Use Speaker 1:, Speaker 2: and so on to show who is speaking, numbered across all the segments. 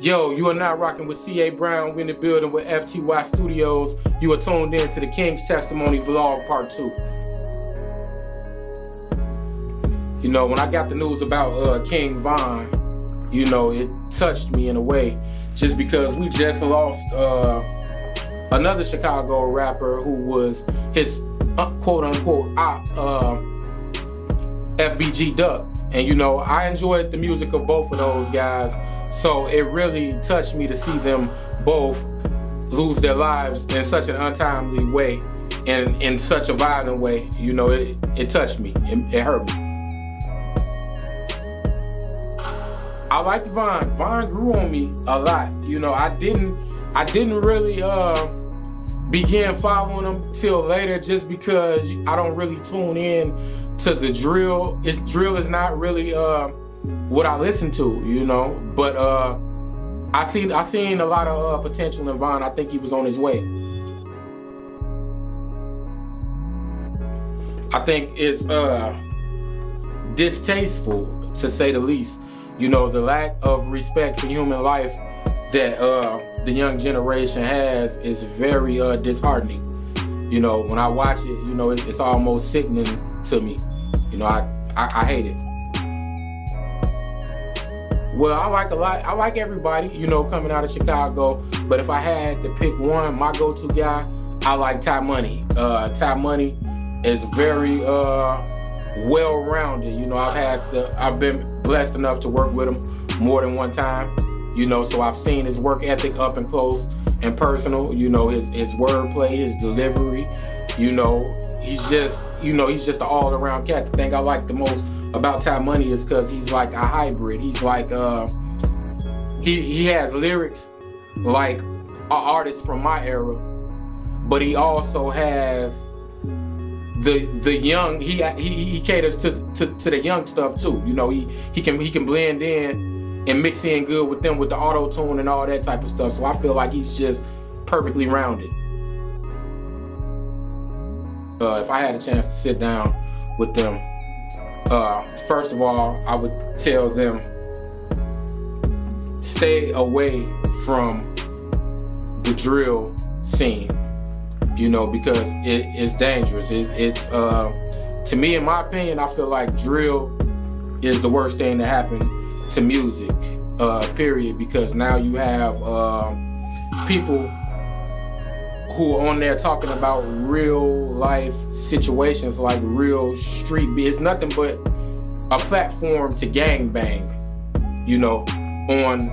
Speaker 1: Yo, you are now rocking with CA Brown. we in the building with FTY Studios. You are tuned in to the King's Testimony Vlog Part 2. You know, when I got the news about uh, King Von, you know, it touched me in a way. Just because we just lost uh, another Chicago rapper who was his uh, quote unquote op, uh, FBG Duck. And you know, I enjoyed the music of both of those guys. So it really touched me to see them both lose their lives in such an untimely way and in such a violent way. You know, it, it touched me. It, it hurt me. I liked Von. Von grew on me a lot. You know, I didn't I didn't really uh begin following him till later just because I don't really tune in to the drill. It's drill is not really uh what I listen to, you know. But uh, I seen I seen a lot of uh, potential in Von. I think he was on his way. I think it's uh, distasteful to say the least. You know, the lack of respect for human life that uh, the young generation has is very uh, disheartening. You know, when I watch it, you know, it's, it's almost sickening to me. You know, I, I, I hate it. Well, I like a lot. I like everybody, you know, coming out of Chicago. But if I had to pick one, my go-to guy, I like Ty Money. Uh, Ty Money is very uh, well-rounded. You know, I've had the, I've been blessed enough to work with him more than one time. You know, so I've seen his work ethic up and close and personal. You know, his his wordplay, his delivery. You know, he's just, you know, he's just an all-around cat. The thing I like the most about Ty Money is because he's like a hybrid. He's like uh, he he has lyrics like an artist from my era, but he also has the the young. He he, he caters to, to to the young stuff too. You know, he he can he can blend in and mix in good with them with the auto tune and all that type of stuff. So I feel like he's just perfectly rounded. Uh, if I had a chance to sit down with them uh, first of all, I would tell them stay away from the drill scene, you know, because it, it's dangerous. It, it's, uh, to me, in my opinion, I feel like drill is the worst thing to happen to music, uh, period, because now you have uh, people who are on there talking about real life situations like real street beat. It's nothing but a platform to gang bang, you know, on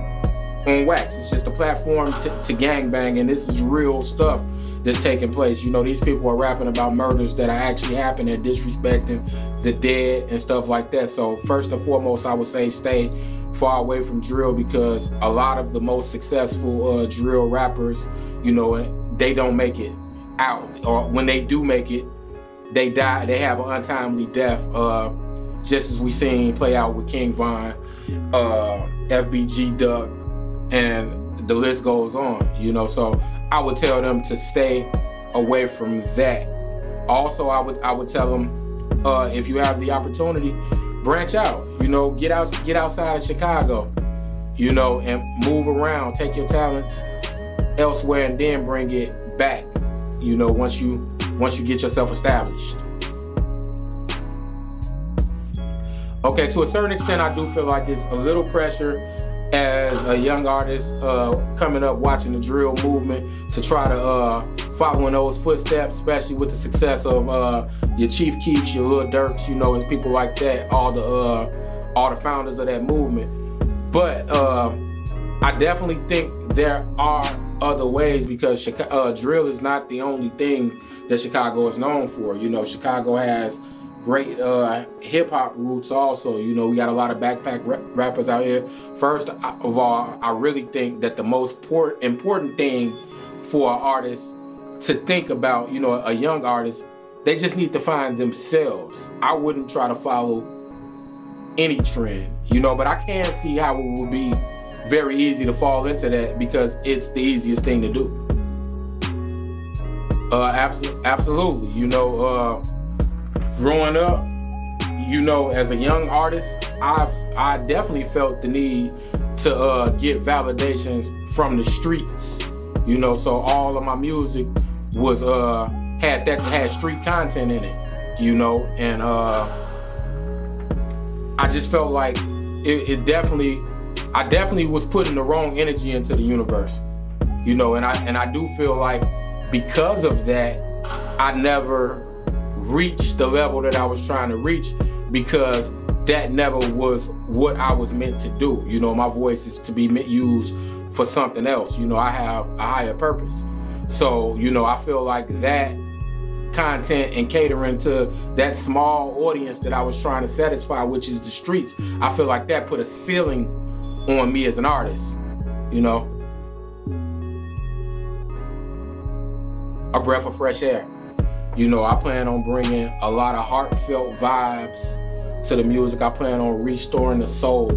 Speaker 1: on wax. It's just a platform to, to gang bang, and this is real stuff that's taking place. You know, these people are rapping about murders that are actually happening, disrespecting the dead and stuff like that. So first and foremost, I would say stay far away from drill because a lot of the most successful uh, drill rappers, you know, they don't make it out, or when they do make it, they die. They have an untimely death. Uh, just as we seen play out with King Von, uh, FBG Duck, and the list goes on. You know, so I would tell them to stay away from that. Also, I would I would tell them uh, if you have the opportunity, branch out. You know, get out get outside of Chicago. You know, and move around. Take your talents elsewhere, and then bring it back. You know, once you once you get yourself established. Okay, to a certain extent, I do feel like it's a little pressure as a young artist uh, coming up watching the drill movement to try to uh, follow in those footsteps, especially with the success of uh, your Chief Keefs, your Lil Durks, you know, and people like that, all the uh, all the founders of that movement. But uh, I definitely think there are other ways because Chicago, uh, drill is not the only thing that Chicago is known for. You know, Chicago has great uh, hip hop roots also. You know, we got a lot of backpack rappers out here. First of all, I really think that the most important thing for an artist to think about, you know, a young artist, they just need to find themselves. I wouldn't try to follow any trend, you know, but I can see how it would be very easy to fall into that because it's the easiest thing to do. Uh, abso absolutely. You know, uh, growing up, you know, as a young artist, I I definitely felt the need to uh, get validations from the streets. You know, so all of my music was uh had that had street content in it. You know, and uh I just felt like it, it definitely I definitely was putting the wrong energy into the universe. You know, and I and I do feel like because of that, I never reached the level that I was trying to reach because that never was what I was meant to do. You know, my voice is to be used for something else. You know, I have a higher purpose. So, you know, I feel like that content and catering to that small audience that I was trying to satisfy, which is the streets, I feel like that put a ceiling on me as an artist, you know? A breath of fresh air. You know, I plan on bringing a lot of heartfelt vibes to the music. I plan on restoring the soul,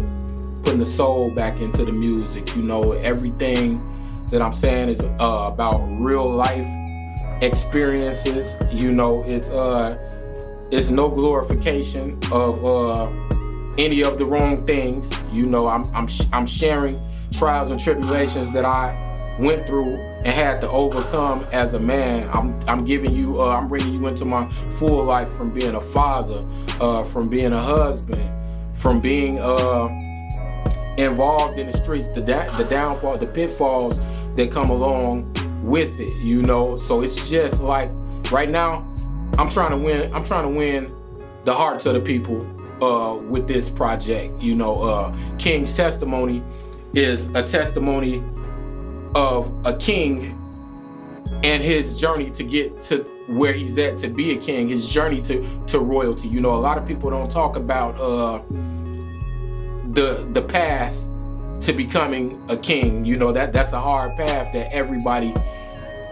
Speaker 1: putting the soul back into the music. You know, everything that I'm saying is uh, about real life experiences. You know, it's uh, it's no glorification of uh, any of the wrong things. You know, I'm I'm I'm sharing trials and tribulations that I went through and had to overcome as a man. I'm I'm giving you uh, I'm bringing you into my full life from being a father uh, from being a husband, from being uh, involved in the streets, the, da the downfall, the pitfalls that come along with it, you know. So it's just like right now, I'm trying to win. I'm trying to win the hearts of the people uh, with this project. You know, uh, King's testimony is a testimony of a king and his journey to get to where he's at to be a king, his journey to to royalty. You know, a lot of people don't talk about uh, the the path to becoming a king. You know that that's a hard path that everybody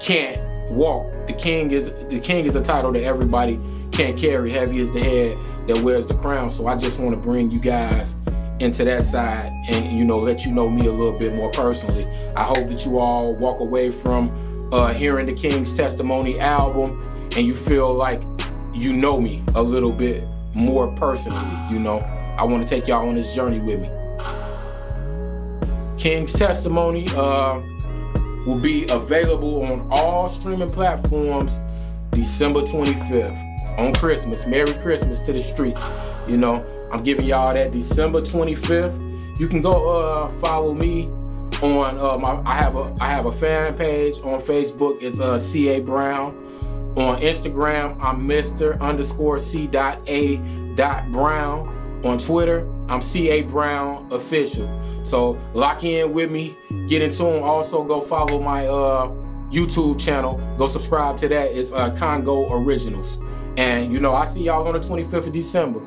Speaker 1: can't walk. The king is the king is a title that everybody can't carry. Heavy is the head that wears the crown. So I just want to bring you guys into that side and you know let you know me a little bit more personally. I hope that you all walk away from uh, hearing the King's Testimony album and you feel like you know me a little bit more personally, you know. I want to take y'all on this journey with me. King's Testimony uh, will be available on all streaming platforms December 25th on Christmas. Merry Christmas to the streets. You know, I'm giving y'all that December 25th. You can go uh, follow me on uh, my I have a I have a fan page on Facebook. It's uh, C.A. Brown. On Instagram, I'm Mr. underscore C dot A Brown. On Twitter, I'm C.A. Brown Official. So lock in with me, get in tune. Also, go follow my uh, YouTube channel. Go subscribe to that. It's uh, Congo Originals. And you know, I see y'all on the 25th of December.